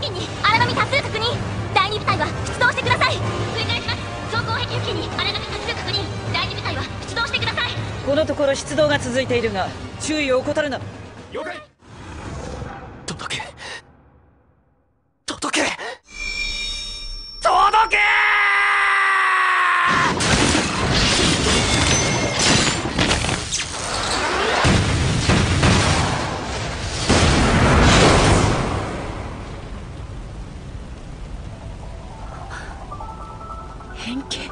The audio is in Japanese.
近に荒波多数確認第2部隊は出動してください。繰り返します。総合壁付近に荒波多数確認第2部隊は出動してください。このところ出動が続いているが注意を怠るな。了解。Henke.